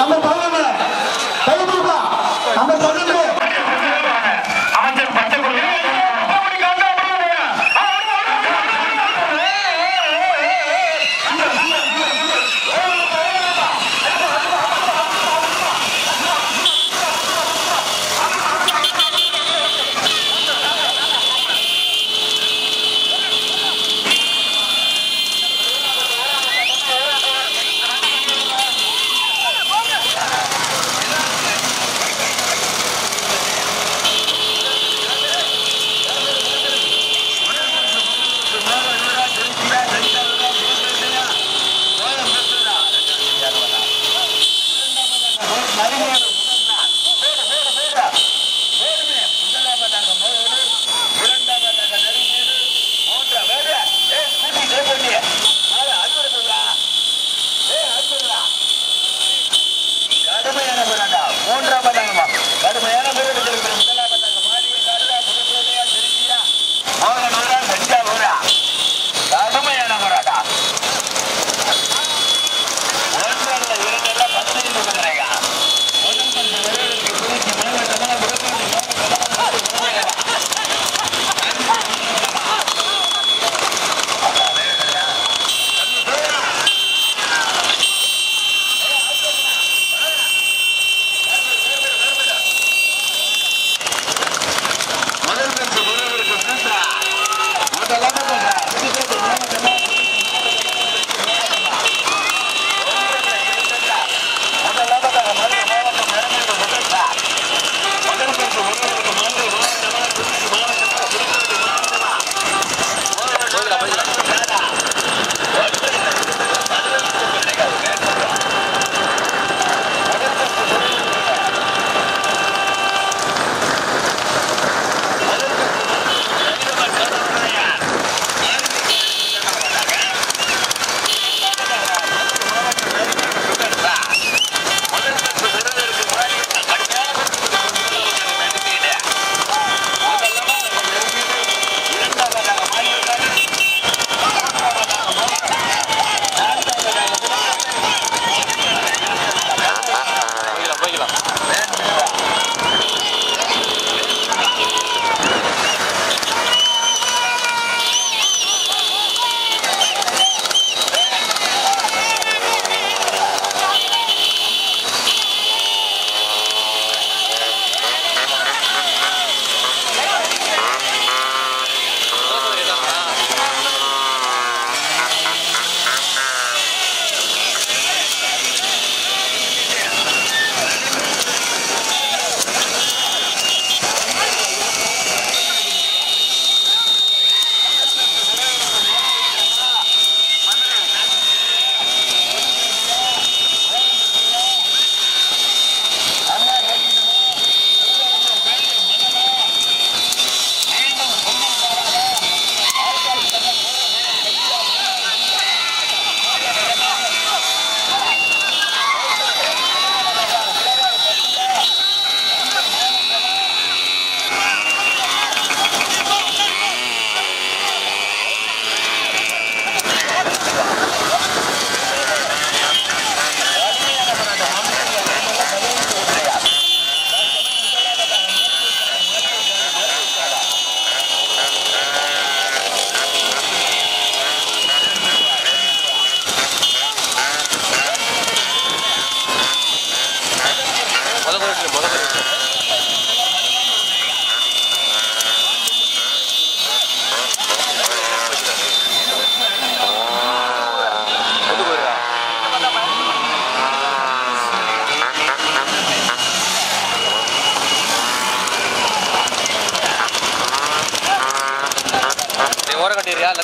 I'm a on.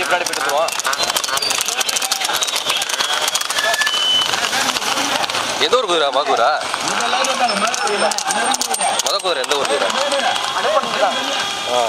வச்சு பின்னாடி போயிட்டுருவோம் எந்த ஊர் குதிரா மாக்கூரா மொதல் குதிரை எந்த ஊர் குதிரை? ஆ.